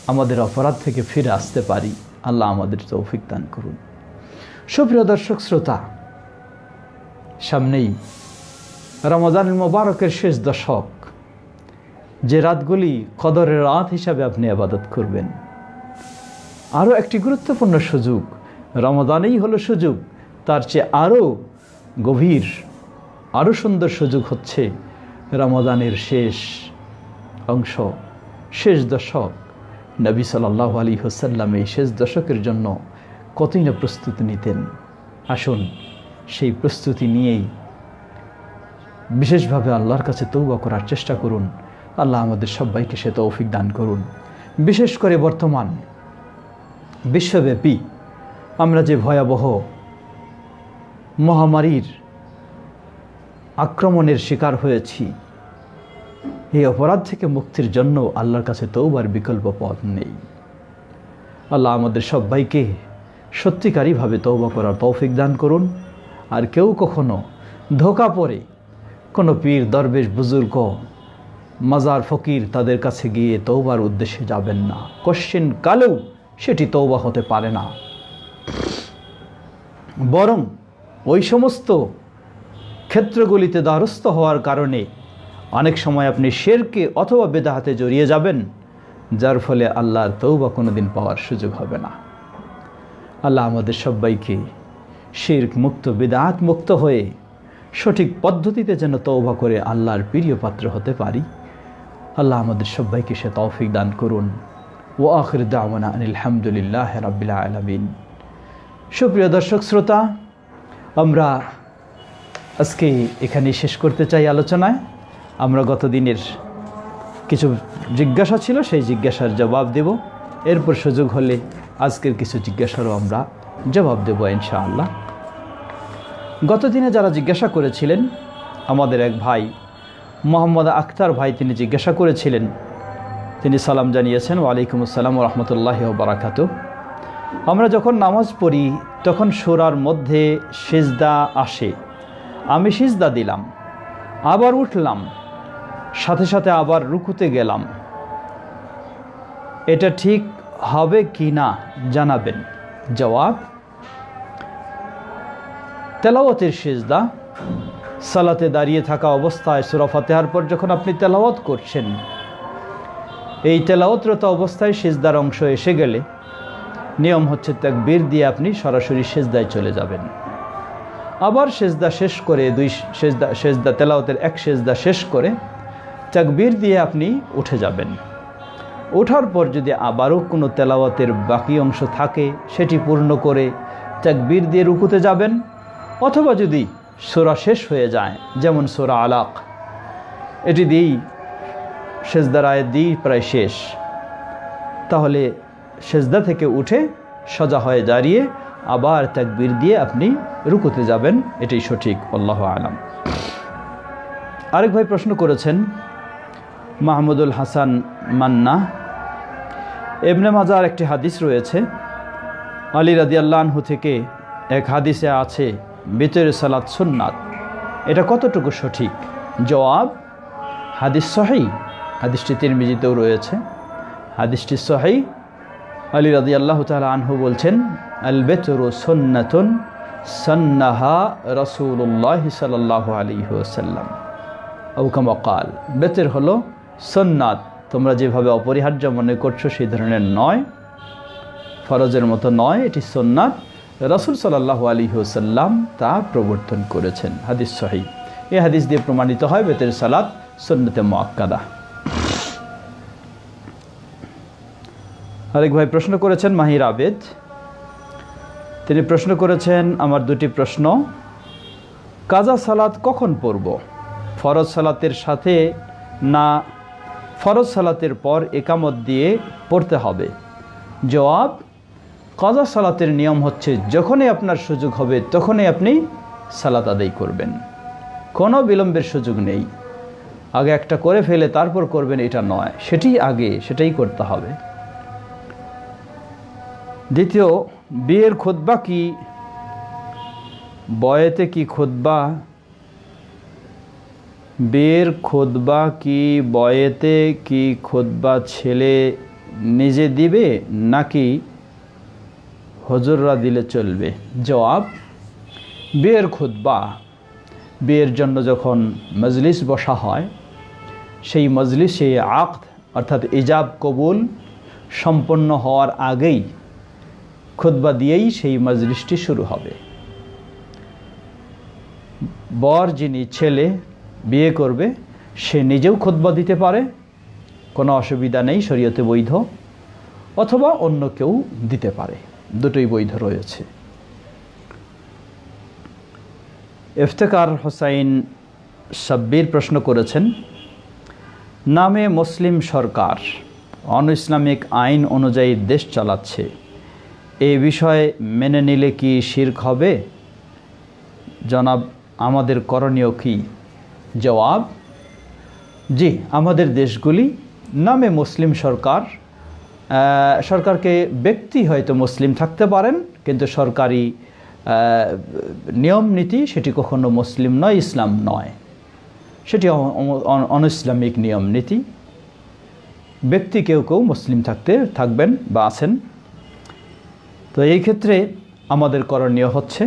আমাদের অপরাধ থেকে ফিরে আসতে পারি। আল্লাহ আমাদের তৌফিক দান করুন। সুপ্রিয় দর্শক, শ্রোতা, সামনেই রমজান মোবারকের শেষ দশক। যে রাতগুলি কদরের রাত হিসাবে আপনি আবাদত করবেন। আরও একটি গুরুত্বপূর্ণ সুযোগ। রমদানেই হলো সুযোগ। তার চেয়ে আরও গভীর আরও সুন্দর সুযোগ হচ্ছে রমদানের শেষ অংশ, শেষ দশক। নবী সাল্লাহ আলী হোসাল্লাম এই শেষ দশকের জন্য কতই না প্রস্তুতি নিতেন। আসুন সেই প্রস্তুতি নিয়েই বিশেষভাবে আল্লাহর কাছে তৌবা করার চেষ্টা করুন। আল্লাহ আমাদের সবাইকে সে তৌফিক দান করুন। বিশেষ করে বর্তমান বিশ্বব্যাপী আমরা যে ভয়াবহ মহামারীর আক্রমণের শিকার হয়েছি, এই অপরাধ থেকে মুক্তির জন্য আল্লাহর কাছে তৌবার বিকল্প পথ নেই। আল্লাহ আমাদের সবাইকে সত্যিকারীভাবে তৌবা করার তৌফিক দান করুন। আর কেউ কখনো ধোকা পড়ে কোনো পীর, দরবেশ, বুজুর্গ, মাজার, ফকির তাদের কাছে গিয়ে তৌবার উদ্দেশ্যে যাবেন না। কোশ্চিন কালেও সেটি তৌবা হতে পারে না। বরং ওই সমস্ত ক্ষেত্রগুলিতে দ্বারস্থ হওয়ার কারণে অনেক সময় আপনি শেরকে অথবা বেদাহাতে জড়িয়ে যাবেন, যার ফলে আল্লাহর তৌবা কোনো দিন পাওয়ার সুযোগ হবে না। আল্লাহ আমাদের সবাইকে শির্ক মুক্ত, বেদাহাত মুক্ত হয়ে সঠিক পদ্ধতিতে যেন তৌবা করে আল্লাহর প্রিয় পাত্র হতে পারি। আল্লাহ আমাদের সবাইকে সে তৌফিক দান করুন। ও আখির দাওয়ানা আলহামদুলিল্লাহ রাবিল্লা আলমিন। সুপ্রিয় দর্শক, শ্রোতা, আমরা আজকে এখানে শেষ করতে চাই আলোচনায়। আমরা গত দিনের কিছু জিজ্ঞাসা ছিল, সেই জিজ্ঞাসার জবাব দেব। এরপর সুযোগ হলে আজকের কিছু জিজ্ঞাসারও আমরা জবাব দেব ইনশাআল্লাহ। গত দিনে যারা জিজ্ঞাসা করেছিলেন, আমাদের এক ভাই, মোহাম্মদ আখতার ভাই, তিনি জিজ্ঞাসা করেছিলেন তিনি সালাম জানিয়েছেন, ওয়ালাইকুম আসসালাম রহমতুল্লাহ বারাকাত আমরা যখন নামাজ পড়ি, তখন সোরার মধ্যে সেজদা আসে। আমি সিজদা দিলাম, আবার উঠলাম, সাথে সাথে আবার রুকুতে গেলাম। এটা ঠিক হবে কি না জানাবেন? জবাব, তেলাওয়াতের সেজদা, সালাতে দাঁড়িয়ে থাকা অবস্থায় সুরা ফাতেহার পর যখন আপনি তেলাওয়াত করছেন এই তেলাওয়াতরত অবস্থায় সেজদার অংশ এসে গেলে নিয়ম হচ্ছে তাকবীর দিয়ে আপনি সরাসরি সেজদায় চলে যাবেন। আবার সেজদা শেষ করে দুই সেজদা সেজদা তেলাওতের এক সেজদা শেষ করে তাকবীর দিয়ে আপনি উঠে যাবেন। ওঠার পর যদি আবারও কোনো তেলাওয়াতের বাকি অংশ থাকে, সেটি পূর্ণ করে তাকবীর দিয়ে রুকুতে যাবেন অথবা যদি সোরা শেষ হয়ে যায়, যেমন সোরা আলাক, এটি দিয়েই সেজদার আয় দিই প্রায় শেষ। তাহলে সেজদা থেকে উঠে সজা হয়ে দাঁড়িয়ে আবার তাকবীর দিয়ে আপনি রুকুতে যাবেন, এটাই সঠিক, আল্লাহ আলাম। আরেক ভাই প্রশ্ন করেছেন, মাহমুদুল হাসান মান্না এবনে মাজার একটি হাদিস রয়েছে, আলী রাদিয়াল্লাহু থেকে এক হাদিসে আছে, বেতরে সালাত সুন্নাত। এটা কতটুকু সঠিক? জবাব, হাদিস সহি। হাদিসটি তিরমিজিতেও রয়েছে। হাদিসটি সহাই আলী রাদি আল্লাহ তালা আনহু বলছেন আল বেতরু সন্নাতুন সন্নাহা রসুল্লাহ সাল্লাহ আলী ওসাল্লাম আউকামকাল বেতের হলো সন্নাত। তোমরা যেভাবে অপরিহার্য মনে করছ সেই ধরনের নয়। ফরজের মতো নয়, এটি সন্ন্যাত রসুল সাল্লাহ আলী ওসাল্লাম তা প্রবর্তন করেছেন। হাদিস সহি। এই হাদিস দিয়ে প্রমাণিত হয়, বেতের সালাত সন্ন্যতে মোয়াক্কাদা আরেক ভাই প্রশ্ন করেছেন, মাহির আবেদ। তিনি প্রশ্ন করেছেন, আমার দুটি প্রশ্ন। কাজা সালাত কখন পড়ব? ফরজ সালাতের সাথে না ফরজ সালাতের পর একামত দিয়ে পড়তে হবে? জবাব, কাজা সালাতের নিয়ম হচ্ছে, যখনই আপনার সুযোগ হবে, তখনই আপনি সালাত আদায় করবেন। কোনো বিলম্বের সুযোগ নেই। আগে একটা করে ফেলে, তারপর করবেন, এটা নয়। সেটি আগে, সেটাই করতে হবে। দ্বিতীয়, বিয়ের খোদবা কি? বয়েতে কি খোদবা বিয়ের খোদবা কি বয়েতে কি খোদবা ছেলে নিজে দিবে নাকি হজররা দিলে চলবে? জবাব, বিয়ের খুদ্া বিয়ের জন্য যখন মজলিস বসা হয়, সেই মজলিসে আক্ত অর্থাৎ ইজাব কবুল সম্পন্ন হওয়ার আগেই খুদ্া দিয়েই সেই মজলিসটি শুরু হবে। বর যিনি ছেলে বিয়ে করবে, সে নিজেও খুদ্া দিতে পারে। কোনো অসুবিধা নেই, শরীয়তে বৈধ। অথবা অন্য কেউ দিতে পারে। দুটোই বৈধ রয়েছে। ইফতেকার হোসাইন সাব্বির প্রশ্ন করেছেন, নামে মুসলিম সরকার অন ইসলামিক আইন অনুযায়ী দেশ চালাচ্ছে এই বিষয়ে মেনে নিলে কি শির্ক হবে? জনাব, আমাদের করণীয় কি? জবাব, জি, আমাদের দেশগুলি নামে মুসলিম সরকার সরকারকে ব্যক্তি হয়তো মুসলিম থাকতে পারেন, কিন্তু সরকারি নিয়ম নীতি সেটি কখনো মুসলিম নয়, ইসলাম নয়। সেটি অন ইসলামিক নিয়ম নীতি। ব্যক্তি কেউ কেউ মুসলিম থাকতে, থাকবেন বা আছেন। তো এই ক্ষেত্রে আমাদের করণীয় হচ্ছে,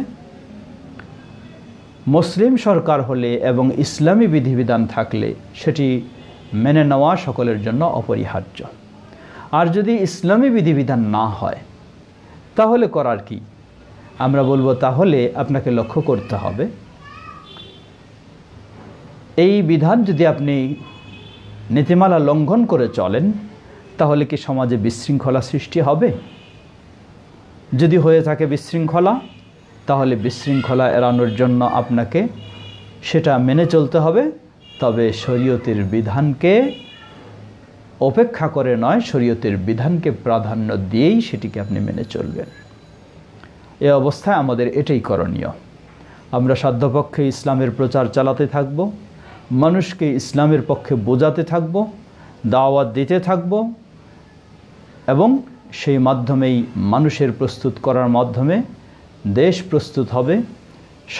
মুসলিম সরকার হলে এবং ইসলামী বিধিবিধান থাকলে সেটি মেনে নেওয়া সকলের জন্য অপরিহার্য। আর যদি ইসলামী বিধিবিধান না হয়, তাহলে করার কি? আমরা বলব তাহলে আপনাকে লক্ষ্য করতে হবে, এই বিধান যদি আপনি নীতিমালা লঙ্ঘন করে চলেন, তাহলে কি সমাজে বিশৃঙ্খলা সৃষ্টি হবে? যদি হয়ে থাকে বিশৃঙ্খলা, তাহলে বিশৃঙ্খলা এড়ানোর জন্য আপনাকে সেটা মেনে চলতে হবে। তবে শরীয়তের বিধানকে অপেক্ষা করে নয়, শরীয়তের বিধানকে প্রাধান্য দিয়েই সেটিকে আপনি মেনে চলবেন। এ অবস্থায় আমাদের এটাই করণীয়। আমরা সাধ্যপক্ষে ইসলামের প্রচার চালাতে থাকব, মানুষকে ইসলামের পক্ষে বোঝাতে থাকব, দাওয়াত দিতে থাকব এবং সেই মাধ্যমেই মানুষের প্রস্তুত করার মাধ্যমে দেশ প্রস্তুত হবে,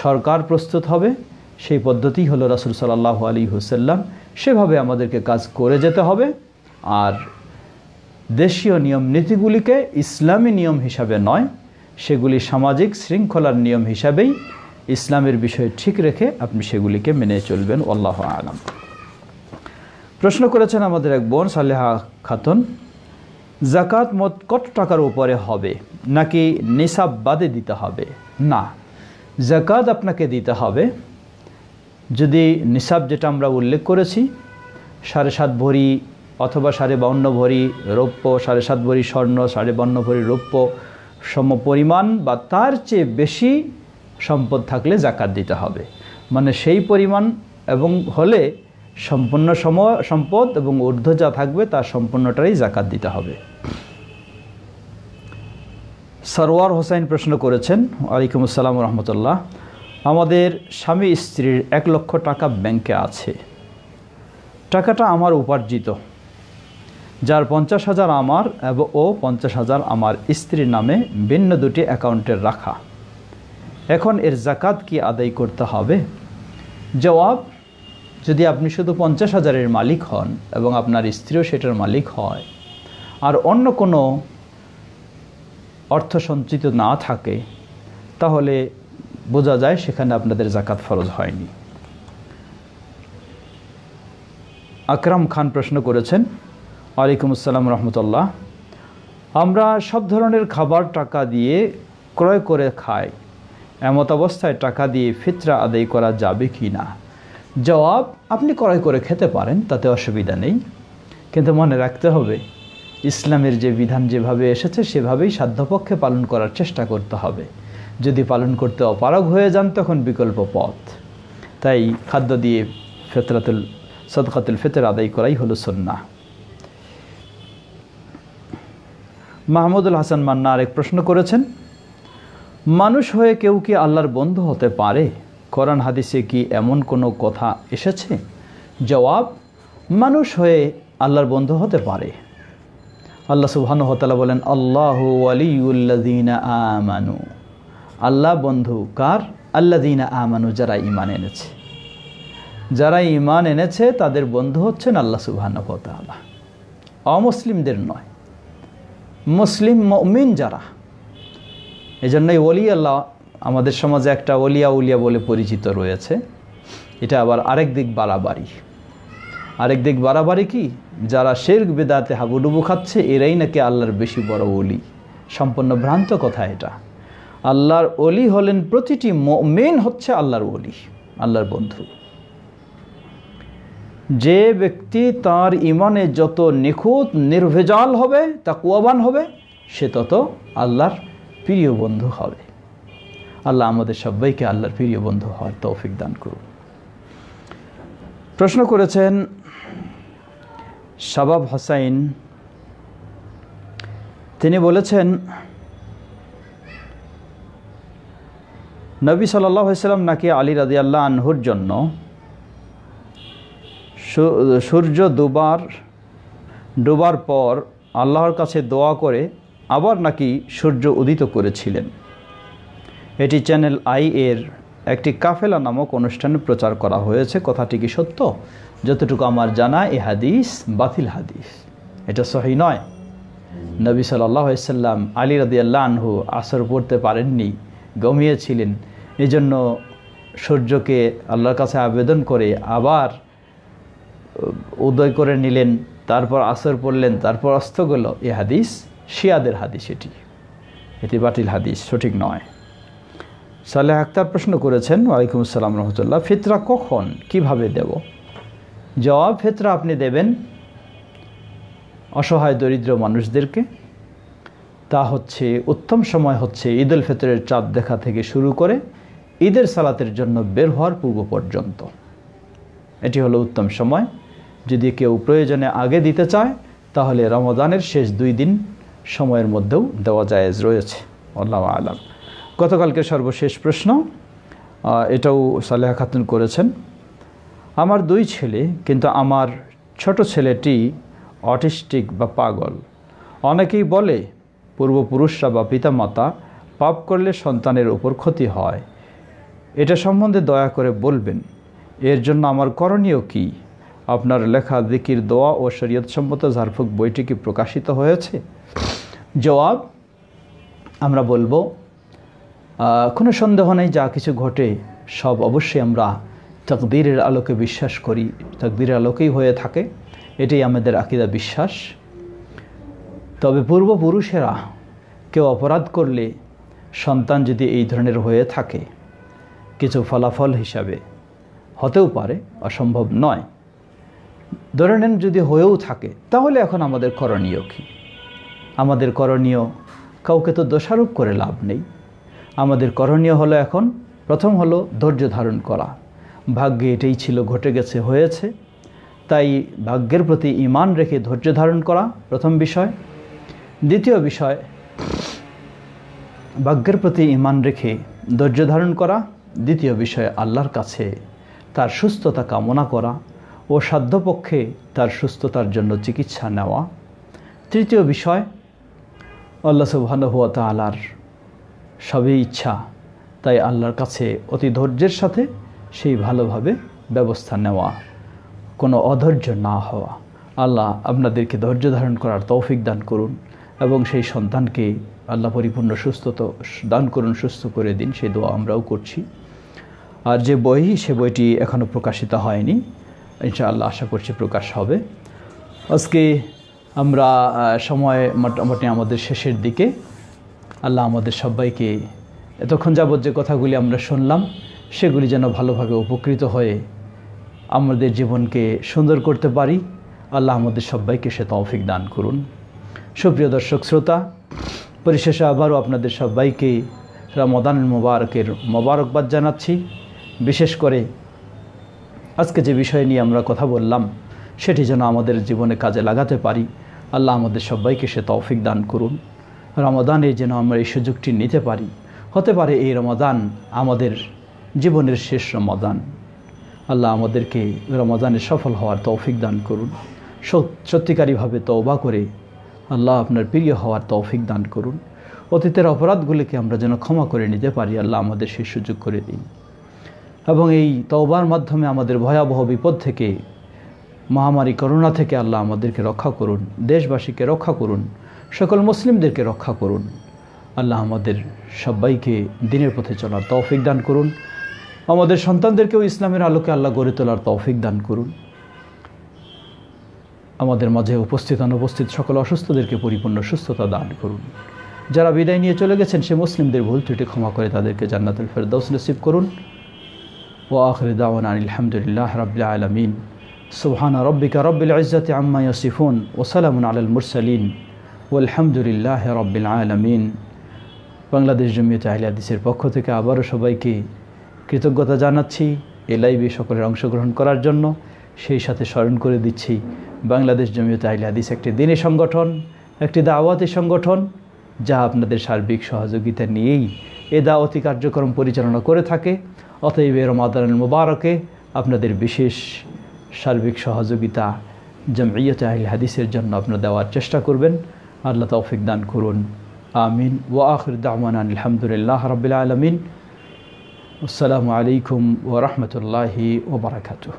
সরকার প্রস্তুত হবে। সেই পদ্ধতি হলো রাসুল সাল্লাহ আলী হুসাল্লাম সেভাবে আমাদেরকে কাজ করে যেতে হবে। আর দেশীয় নিয়ম নীতিগুলিকে ইসলামী নিয়ম হিসাবে নয়, সেগুলি সামাজিক শৃঙ্খলার নিয়ম হিসাবেই ইসলামের বিষয় ঠিক রেখে আপনি সেগুলিকে মেনে চলবেন। আল্লাহ আলম। প্রশ্ন করেছেন আমাদের এক বোন সালেহা খাতুন জাকাত মত কত টাকার উপরে হবে? নাকি নিসাব বাদে দিতে হবে? না। জাকাত আপনাকে দিতে হবে। যদি নিসাব যেটা আমরা উল্লেখ করেছি, সাড়ে সাত ভরি অথবা সাড়ে বাউন্ন ভরি রৌপ্য, সাড়ে সাত ভরি স্বর্ণ, সাড়ে বান্ন ভরি রৌপ্য সম পরিমাণ বা তার চেয়ে বেশি সম্পদ থাকলে জাকাত দিতে হবে। মানে সেই পরিমাণ এবং হলে সম্পূর্ণ সম সম্পদ এবং ঊর্ধ্ব যা থাকবে তার সম্পূর্ণটাই জাকাত দিতে হবে। সরোয়ার হোসাইন প্রশ্ন করেছেন, আলাইকুম আসসালাম রহমতুল্লাহ, আমাদের স্বামী স্ত্রীর এক লক্ষ টাকা ব্যাংকে আছে। টাকাটা আমার উপার্জিত। যার পঞ্চাশ হাজার আমার এবং ও পঞ্চাশ হাজার আমার স্ত্রীর নামে ভিন্ন দুটি অ্যাকাউন্টের রাখা। এখন এর জাকাত কি আদায় করতে হবে? জবাব যদি আপনি শুধু পঞ্চাশ হাজারের মালিক হন এবং আপনার স্ত্রীও সেটার মালিক হয়, আর অন্য কোনো অর্থ সঞ্চিত না থাকে, তাহলে বোঝা যায় সেখানে আপনাদের জাকাত ফরজ হয়নি। আকরাম খান প্রশ্ন করেছেন, ওয়ালাইকুম আসসালাম রহমতুল্লাহ। আমরা সব ধরনের খাবার টাকা দিয়ে ক্রয় করে খাই, এমত অবস্থায় টাকা দিয়ে ফিতরা আদায় করা যাবে কি না? জবাব আপনি ক্রয় করে খেতে পারেন, তাতে অসুবিধা নেই। কিন্তু মনে রাখতে হবে, ইসলামের যে বিধান যেভাবে এসেছে, সেভাবেই সাধ্যপক্ষে পালন করার চেষ্টা করতে হবে। যদি পালন করতে অপারগ হয়ে যান, তখন বিকল্প পথ। তাই খাদ্য দিয়ে ফেতরাতুল, সদকাতুল ফেতর আদায় করাই হলো সন্না মাহমুদুল হাসান মান্না আরেক প্রশ্ন করেছেন, মানুষ হয়ে কেউ কি আল্লাহর বন্ধু হতে পারে? কোরআন হাদিসে কি এমন কোনো কথা এসেছে? জবাব, মানুষ হয়ে আল্লাহর বন্ধু হতে পারে। আল্লাহ সুবহান হতালা বলেন, আল্লাহ আলিউল্লাদিনা আমানু। আল্লাহ বন্ধু কার? আল্লাদিনা আমানু, যারা ইমান এনেছে। যারা ইমান এনেছে, তাদের বন্ধু হচ্ছেন আল্লাহ সুবহান হতালা অমুসলিমদের নয়, মুসলিম মমিন যারা। এই জন্যই ওলি আল্লাহ আমাদের সমাজে একটা অলিয়া উলিয়া বলে পরিচিত রয়েছে। এটা আবার আরেক দিক বাড়াবাড়ি। আরেক দিক বাড়াবাড়ি কি? যারা শের বেদাতে হাবুডুবু খাচ্ছে, এরাই নাকি আল্লাহর বেশি বড় অলি। সম্পূর্ণ ভ্রান্ত কথা এটা। আল্লাহর অলি হলেন প্রতিটি মেন হচ্ছে আল্লাহর অলি, আল্লাহর বন্ধু। যে ব্যক্তি তার ইমানে যত নিখুঁত, নির্ভেজাল হবে তা কুয়াবান হবে, সে তত আল্লাহর প্রিয় বন্ধু হবে। আল্লাহ আমাদের সবাইকে আল্লাহর প্রিয় বন্ধু হওয়ার তৌফিক দান করুন। প্রশ্ন করেছেন, শাবাব হোসাইন, তিনি বলেছেন, নবী সাল্লাম নাকি আলী রাজি আল্লাহ আনহুর জন্য সূর্য দুবার, ডুবার পর আল্লাহর কাছে দোয়া করে আবার নাকি সূর্য উদিত করেছিলেন। এটি চ্যানেল আই এর একটি কাফেলা নামক অনুষ্ঠানে প্রচার করা হয়েছে। কথাটি কি সত্য? যতটুকু আমার জানা, এ হাদিস বাতিল হাদিস। এটা সহি নয়। নবী সাল্লাম আলী রাদি আল্লাহ আনহু আসর পড়তে পারেননি গমিয়েছিলেন এই জন্য সূর্যকে আল্লাহর কাছে আবেদন করে আবার উদয় করে নিলেন, তারপর আসর পড়লেন, তারপর অস্ত গেল। এ হাদিস শিয়াদের হাদিস এটি। এটি বাতিল হাদিস, সঠিক নয়। সালেহ আক্তার প্রশ্ন করেছেন, ওয়ালাইকুম আসসালাম রহমতুল্লাহ, ফিতরা কখন? কীভাবে দেব? জবাব, ফিতরা আপনি দেবেন অসহায় দরিদ্র মানুষদেরকে। তা হচ্ছে, উত্তম সময় হচ্ছে ঈদ উল ফিতরের চাঁদ দেখা থেকে শুরু করে ঈদের সালাতের জন্য বের হওয়ার পূর্ব পর্যন্ত। এটি হলো উত্তম সময়। যদি কেউ প্রয়োজনে আগে দিতে চায়, তাহলে রমদানের শেষ দুই দিন সময়ের মধ্যেও দেওয়া জায়েজ রয়েছে। আল্লাহ আলাম। গতকালকে সর্বশেষ প্রশ্ন এটাও সালেহা খাতুন করেছেন। আমার দুই ছেলে, কিন্তু আমার ছোট ছেলেটি অটিস্টিক বা পাগল। অনেকেই বলে, পূর্বপুরুষরা বা পিতামাতা পাপ করলে সন্তানের উপর ক্ষতি হয়। এটা সম্বন্ধে দয়া করে বলবেন, এর জন্য আমার করণীয় কি? আপনার লেখা দিকির দোয়া ও শরীয়ত সম্মত ঝাড়ফুক বইটি কি প্রকাশিত হয়েছে? জবাব, আমরা বলব কোনো সন্দেহ নেই, যা কিছু ঘটে, সব অবশ্যই আমরা তকদিরের আলোকে বিশ্বাস করি। তকদিরের আলোকেই হয়ে থাকে, এটাই আমাদের আকিদা বিশ্বাস। তবে পূর্বপুরুষেরা কেউ অপরাধ করলে সন্তান যদি এই ধরনের হয়ে থাকে, কিছু ফলাফল হিসাবে হতেও পারে, অসম্ভব নয়। ধরে নেন যদি হয়েও থাকে, তাহলে এখন আমাদের করণীয় কী? আমাদের করণীয়, কাউকে তো দোষারোপ করে লাভ নেই। আমাদের করণীয় হলো এখন, প্রথম হলো ধৈর্য ধারণ করা। ভাগ্যে এটাই ছিল, ঘটে গেছে, হয়েছে। তাই ভাগ্যের প্রতি ইমান রেখে ধৈর্য ধারণ করা প্রথম বিষয়। দ্বিতীয় বিষয়, ভাগ্যের প্রতি ইমান রেখে ধৈর্য ধারণ করা। দ্বিতীয় বিষয়, আল্লাহর কাছে তার সুস্থতা কামনা করা ও সাধ্যপক্ষে তার সুস্থতার জন্য চিকিৎসা নেওয়া। তৃতীয় বিষয়, আল্লাহ সুবাহানুয়া তালার সবই ইচ্ছা। তাই আল্লাহর কাছে অতি ধৈর্যের সাথে সেই ভালোভাবে ব্যবস্থা নেওয়া, কোনো অধৈর্য না হওয়া। আল্লাহ আপনাদেরকে ধৈর্য ধারণ করার তৌফিক দান করুন এবং সেই সন্তানকে আল্লাহ পরিপূর্ণ সুস্থতা দান করুন, সুস্থ করে দিন সেই দোয়া আমরাও করছি। আর যে বই, সে বইটি এখনও প্রকাশিত হয়নি, ইনশাআল্লাহ আশা করছি প্রকাশ হবে। আজকে আমরা সময় মোটামুটি আমাদের শেষের দিকে আল্লাহ আমাদের সবাইকে এতক্ষণ যাবৎ যে কথাগুলি আমরা শুনলাম, সেগুলি যেন ভালোভাবে উপকৃত হয়ে আমাদের জীবনকে সুন্দর করতে পারি। আল্লাহ আমাদের সবাইকে সে তৌফিক দান করুন। সুপ্রিয় দর্শক, শ্রোতা, পরিশেষে আবারও আপনাদের সবাইকে রমাদান মোবারকের মোবারকবাদ জানাচ্ছি। বিশেষ করে আজকে যে বিষয় নিয়ে আমরা কথা বললাম, সেটি যেন আমাদের জীবনে কাজে লাগাতে পারি। আল্লাহ আমাদের সবাইকে সে তৌফিক দান করুন। রমাদানে যেন আমরা এই সুযোগটি নিতে পারি। হতে পারে এই রমাদান আমাদের জীবনের শেষ রমাদান। আল্লাহ আমাদেরকে রমাদানে সফল হওয়ার তৌফিক দান করুন। সত্যিকারীভাবে তওবা করে আল্লাহ আপনার প্রিয় হওয়ার তৌফিক দান করুন। অতীতের অপরাধগুলিকে আমরা যেন ক্ষমা করে নিতে পারি, আল্লাহ আমাদের সেই সুযোগ করে দিন। এবং এই তওবার মাধ্যমে আমাদের ভয়াবহ বিপদ থেকে, মহামারী করোনা থেকে আল্লাহ আমাদেরকে রক্ষা করুন, দেশবাসীকে রক্ষা করুন। সকল মুসলিমদেরকে রক্ষা করুন। আল্লাহ আমাদের সবাইকে দিনের পথে চলার তৌফিক দান করুন। আমাদের সন্তানদেরকেও ইসলামের আলোকে আল্লাহ গড়ে তোলার তৌফিক দান করুন। আমাদের মাঝে উপস্থিত, অনুপস্থিত সকল অসুস্থদেরকে পরিপূর্ণ সুস্থতা দান করুন। যারা বিদায় নিয়ে চলে গেছেন, সে মুসলিমদের ভুল ত্রুটি ক্ষমা করে তাদেরকে জান্নাতুল ফেরদৌস নসিব করুন। ও আখরি দাওয়ান আলহামদুলিল্লাহ রাবিল আলমিন। সুবহান রব্বিকা রব্বিল ইজ্জাতি আম্মা ইয়াসিফুন ওসালামুন আলাল মুরসালিন। ওয়ালহামদুলিল্লাহ রব্বিল আলমিন। বাংলাদেশ জমিয়ত আহলিয়াদিসের পক্ষ থেকে আবারও সবাইকে কৃতজ্ঞতা জানাচ্ছি এ লাইভে সকলের অংশগ্রহণ করার জন্য। সেই সাথে স্মরণ করে দিচ্ছি, বাংলাদেশ জমিয়ত আহলে হাদিস একটি দিনী সংগঠন, একটি দাওয়াতি সংগঠন, যা আপনাদের সার্বিক সহযোগিতা নিয়েই এ দাওয়াতি কার্যক্রম পরিচালনা করে থাকে। অতএব এ রমাদান মুবারকে আপনাদের বিশেষ সার্বিক সহযোগিতা জমিয়ত আহলে হাদিসের জন্য আপনারা দেওয়ার চেষ্টা করবেন। আল্লাহ তৌফিক দান করুন আমিন ও আখির দামান আলহামদুলিল্লাহ রবিল আলমিন আসসালামু আলাইকুম ওরহমতুল্লাহি ওবরাকাতুহ